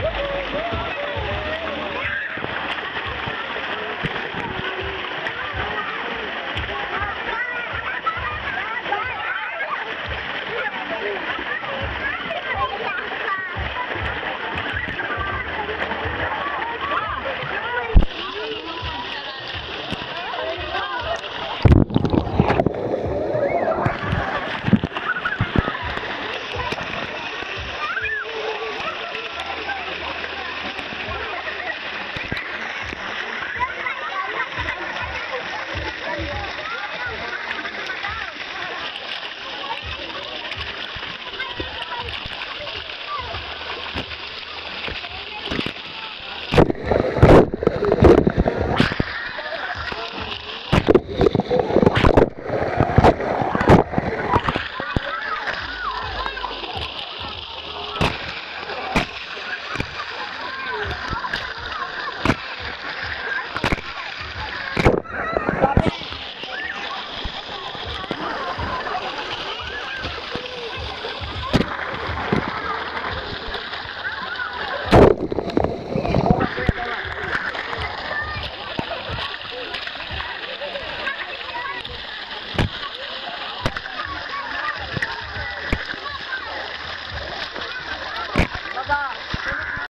Woo-hoo!